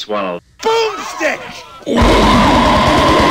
swallow. Boomstick!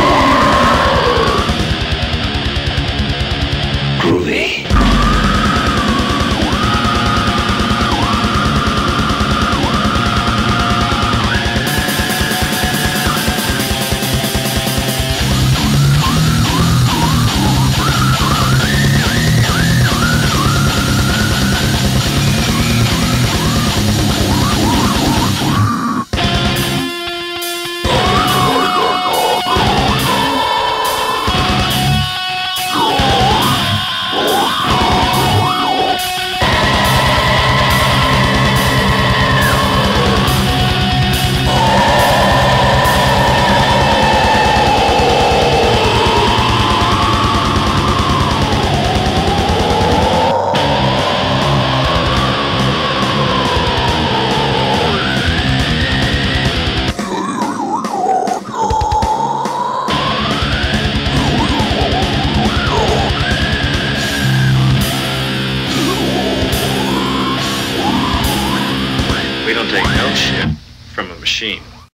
We don't take no shit from a machine.